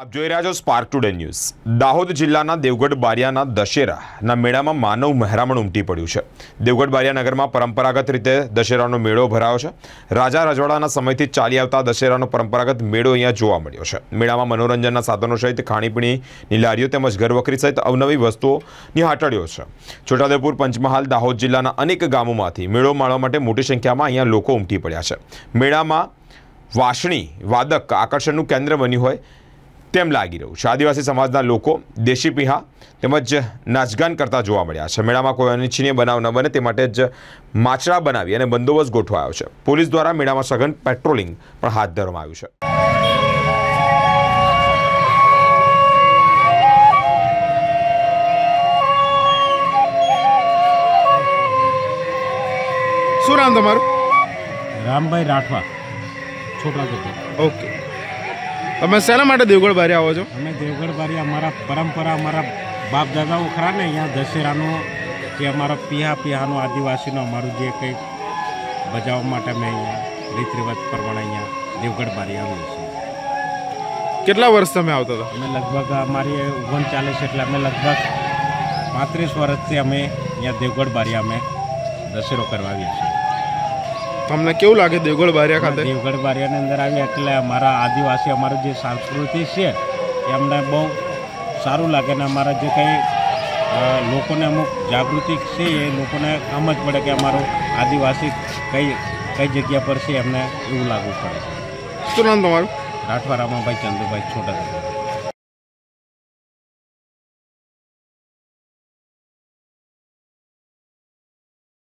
આપ જોઈ રહ્યા છો સ્પાર્ક ટુડે ન્યૂઝ દાહોદ જિલ્લાના દેવગઢ બારિયાના દશેરાના મેળામાં માનવ મહેરામણ ઉમટી પડ્યું છે. દેવગઢ બારિયા નગરમાં પરંપરાગત રીતે દશેરાનો મેળો ભરાયો છે. રાજા રજવાડાના સમયથી ચાલી આવતા દશેરાનો પરંપરાગત મેળો અહીંયા જોવા મળ્યો છે. મેળામાં મનોરંજનના સાધનો સહિત ખાણીપીણીની લારીઓ તેમજ ઘરવખરી સહિત અવનવી વસ્તુઓની હાટડીઓ છે. છોટાઉદેપુર, પંચમહાલ, દાહોદ જિલ્લાના અનેક ગામોમાંથી મેળો માણવા માટે મોટી સંખ્યામાં અહીંયા લોકો ઉમટી પડ્યા છે. મેળામાં વાસણી વાદક આકર્ષણનું કેન્દ્ર બન્યું હોય તેમ લાગી રહ્યું છે. આદિવાસી સમાજના લોકો દેશી પીહા તેમજ નાચગાન કરતા જોવા મળ્યા છે. મેળામાં કોઈ અનિચ્છનીય બનાવ ન બને તે માટે જ માછડા બનાવી અને બંદોબસ્ત ગોઠવાયો છે. પોલીસ દ્વારા મેળામાં સઘન પેટ્રોલિંગ પણ હાથ ધરવામાં આવ્યું છે. શું નામ તમારું? રામભાઈ રાઠવા. છોટા ઓકે. તમે શેના માટે દેવગઢ બારી આવો છો? અમે દેવગઢ બારી અમારા પરંપરા અમારા બાપ દાદાઓ ખરા ને અહીંયા દશેરાનો જે અમારા પિયા પિયાનો આદિવાસીનો અમારું જે કંઈક બજાવવા માટે અમે અહીંયા રીત રિવાજ પ્રમાણે અહીંયા દેવગઢ બારી આવીએ છીએ. કેટલા વર્ષ તમે આવતા હતા? અમે લગભગ અમારી ઓગણ ચાલીસ એટલે અમે લગભગ પાંત્રીસ વર્ષથી અમે અહીંયા દેવગઢ બારી અમે દશેરો કરવા આવીએ છીએ. તમને કેવું લાગે દેવગઢ બારિયા ખાતે? દેવગઢ બારિયાની અંદર આવી એટલે અમારા આદિવાસી અમારું જે સંસ્કૃતિ છે એ અમને બહુ સારું લાગે ને અમારા જે કંઈ લોકોને અમુક જાગૃતિ છે એ લોકોને આમ જ પડે કે અમારું આદિવાસી કઈ કઈ જગ્યા પર છે એમને એવું લાગવું પડે. શું નામ તમારું? રાઠવા રામાભાઈ ચંદુભાઈ છોટા.